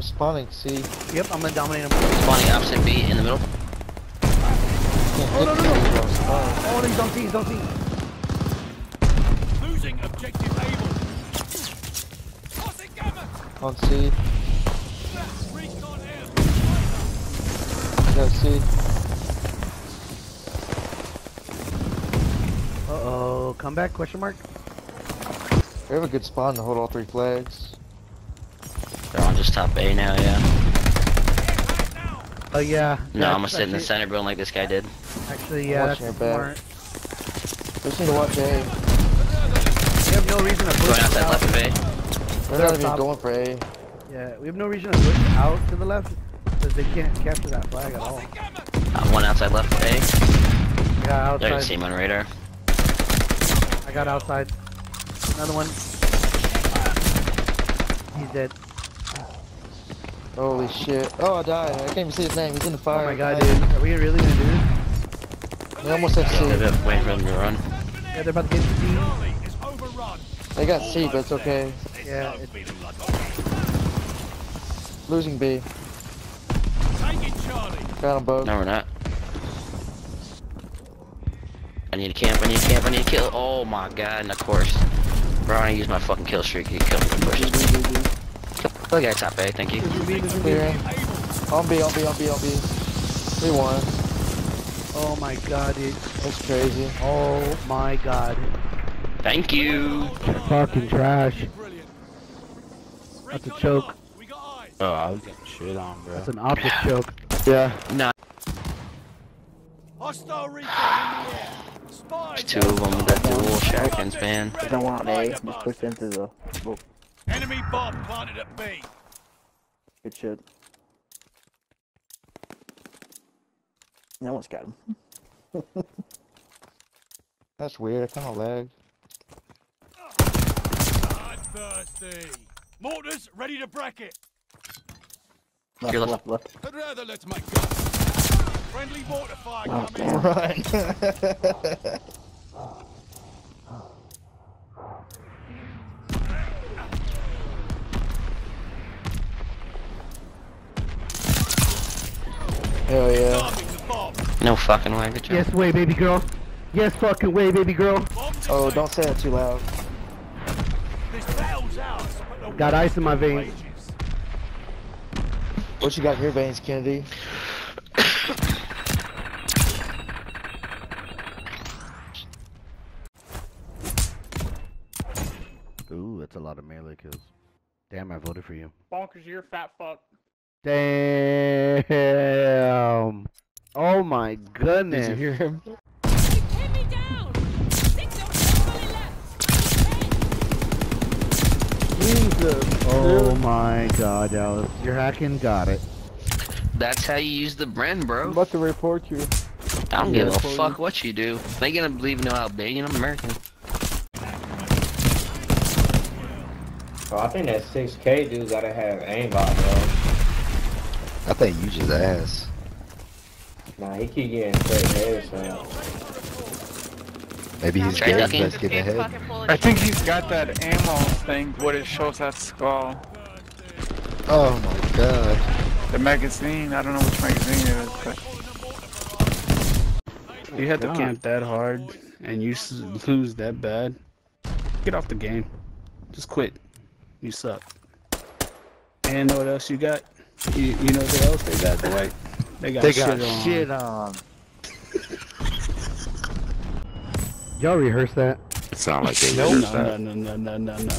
I'm spawning C. Yep, I'm gonna dominate him. Spawning opposite B in the middle. Can't Oh, no, get no, no. C while spawning. Oh, he's on C, he's on C. Losing objective able. Tossing gamma. On C. Recon air. Got C. Uh-oh, comeback, question mark? We have a good spawn to hold all three flags. They're on just top A now, yeah. Oh, yeah. No, that's I'm gonna sit in the center building like this guy did. Actually, yeah, Watching that's your back. smart. Just need to watch A. We have no reason to push Going outside out. left of A. We're They're not even going for A. Yeah, we have no reason to push out to the left because they can't capture that flag at all. Tossing gamma. Uh, one outside left of A. I got There you outside. see him on radar. I got outside. Another one. He's dead. Holy shit. Oh, I died. I can't even see his name. He's in the fire. Oh my god, Nice. dude. Are we really gonna do this? They almost have They're waiting for them to run. Yeah, they're about to get to C. Charlie overrun. They got C, but it's okay. Yeah, it, Losing B. Taking Got them both. No, we're not. I need a camp, I need a camp, I need a kill. Oh my god, and of course. Bro, I use my fucking kill streak. He killed me with bushes. Look at top A, thank you. Clear him. On B, on B, on B, on B. 3-1. oh my god, dude. That's crazy. Oh my god. Thank you. Fucking trash. That's a choke. aloft. We got eyes. Oh, I was getting shit on, bro. That's an optic choke. Yeah. Nah, Hostile recon in the air. Two of them with that dual shotgun span. Ready don't to want A. Just push into the. Enemy bomb planted at B. good shit. I almost got him. That's weird. I kind of lagged. Bloodthirsty. Mortars ready to bracket. Left, You're left, left. I'd rather let's make. Friendly mortar fire Oh, coming. damn. Run. Hell yeah. Starting the bomb. No fucking way, good job. Yes way, baby girl. Yes fucking way, baby girl. Oh, don't say that too loud. This battle's ours. but the Got ice in my veins. What you got in your veins, Kennedy? Ooh, that's a lot of melee kills. Damn, I voted for you. Bonkers, you're a fat fuck. Damn. Oh my goodness. Did goodness. you hear him? Pin me down! Six only left! Jesus. Oh my god, Dallas. You're hacking, got it. That's how you use the Bren, bro. I'm about to report you. I don't give a Yeah, for fuck what you do. They gonna believe no Albanian, I'm American. Oh, I think that 6K dude gotta have aimbot, bro. I think you just ass. Nah, he keep getting straight heads, so. Maybe he's Try good, ducking. best getting ahead. I think he's got that ammo thing, what it shows that skull. Oh my god. The magazine, I don't know which magazine it is, but. You had to camp that hard and you lose that bad. Get off the game. Just quit. You suck. And what else you got? You, you know what else they got, Dwight? They got They shit got on. shit on. Y'all rehearse that? Sound like they No, used no, that. no, no, no, no, no.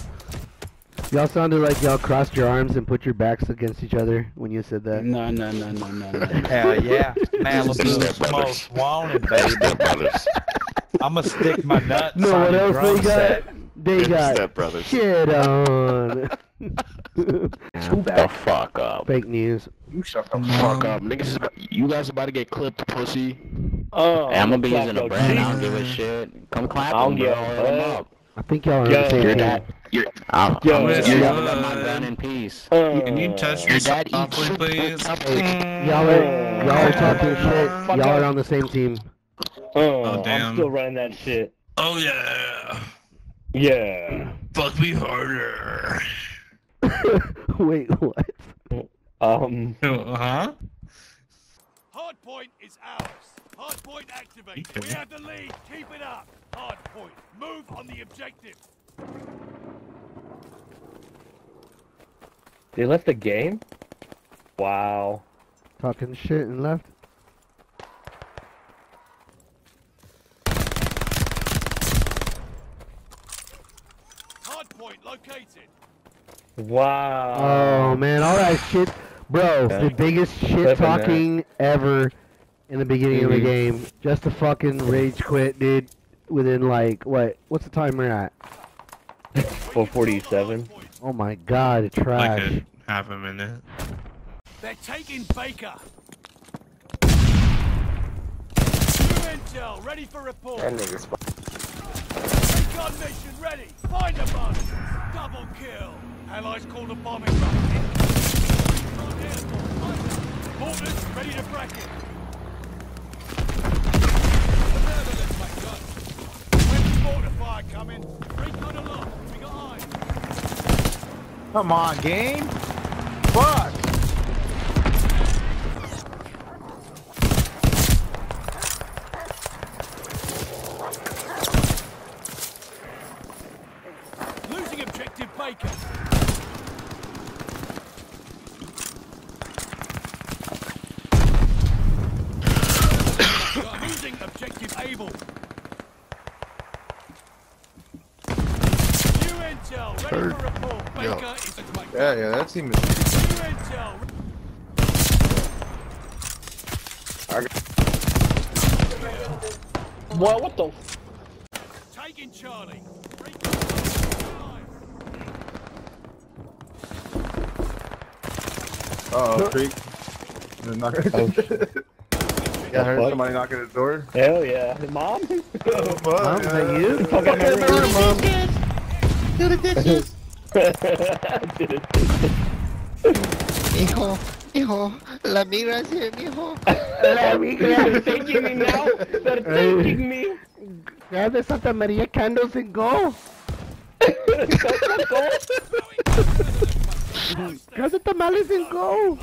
Y'all sounded like y'all crossed your arms and put your backs against each other when you said that. No, no, no, no, no, no. Hell yeah. Malibu's Step brothers. most wanted, baby. Step brothers. I'ma stick my nuts No, on what else drum they set. got? They got shit on. Shut the fuck up. Fake news. You shut the fuck up. Niggas is about, you guys about to get clipped, pussy. Oh, Hey, I'm gonna be clap using a your brand. I don't give a shit. Come clap I don't them, give bro. a Hit 'em fuck. up. I think y'all are on Yo, the same Your page. dad. Your, I'm, Yo, I'm, yeah. you never let my gun in peace. Uh, can you touch Your me dad eats softly, soup please? with cupcakes. Y'all are y'all are talking shit. Fuck Y'all are up. on the same team. Oh, Oh, I'm damn. still running that shit. Oh yeah. Yeah. Fuck me harder. Wait, what? Um, huh? Hard point is ours. Hard point activate. We have the lead. Keep it up. Hard point. Move on the objective. they left the game? Wow. Talking shit and left. Hard point located. Wow. Oh man, all that shit, bro. Yeah. The biggest shit Flipping that. talking ever in the beginning of the game. Just to fucking rage quit, dude. Within like what? What's the timer at? 447. Oh my god, Like trash. a half a minute. They're taking Baker. New intel ready for report. That nigga's Recon mission ready. Find a bus. Double kill. Allies call the bombing. Mortars ready to. Come on, game. Fuck. Losing objective Baker. Losing objective Able. New intel ready Heard. for report. Yo. Baker is at my Yeah, yeah, that team is. New intel. What? What the? Taking Charlie. Uh oh, Creek. They're knocking- Oh, Yeah, I heard fuck? somebody knocking at the door. Hell yeah. Mom? Oh, fuck, Mom, is that yeah. you? Fucking Sure, mom. Do the dishes. Hijo, hijo, la migra here, mijo. They're taking me now. They're Hey. taking me. Grab the Santa Maria candles and go. go. Grab the tamales and go.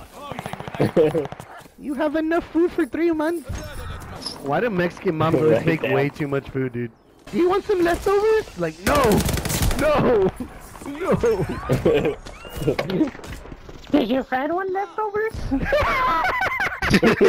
You have enough food for three months. Why do Mexican moms always Right make there. way too much food, dude? Do you want some leftovers? Like, no, no, no. Did your friend want leftovers?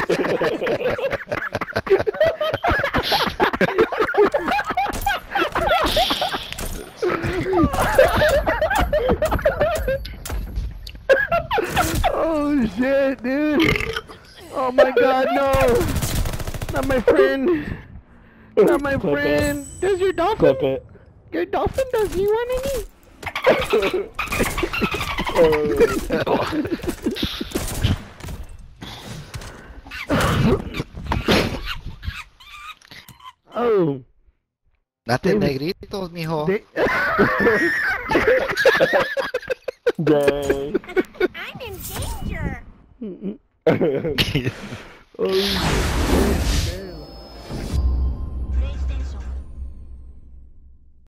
Oh shit, dude. Oh my god, no. Not my friend. Not my Clip it. friend. Does your dolphin? Clip it. Your dolphin, does he want any? Oh. Date oh. David- negritos, mijo. They- Dang. I'm in danger. oh, shit.